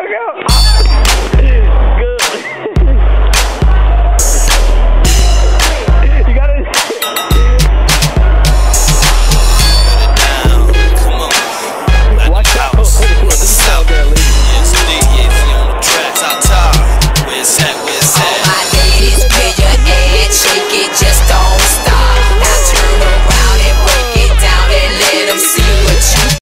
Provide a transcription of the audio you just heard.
Oh.